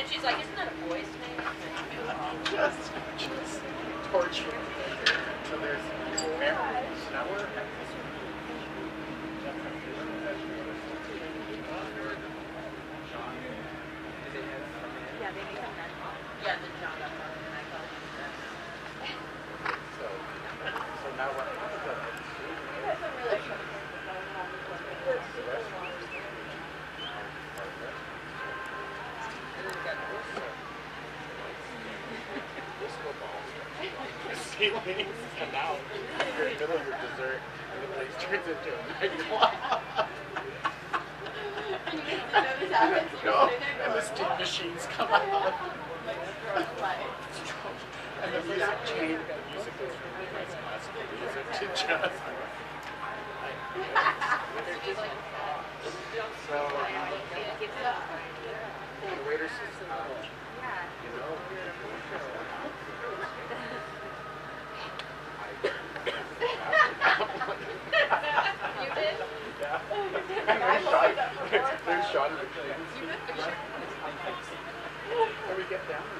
And she's like, isn't that a boy's name? just just torture. So there's memories. Now we're at this one. Yeah, they make them that. Yeah, the John got one, and I call it that. So, so now what? Ceilings, and now you're in the middle of your dessert, and the place turns into a nightclub. No, and the steam machines come out. And the music changed, the music goes from nice classical music to jazz. So, the waiter says, there's Sean, there's Sean. When we get down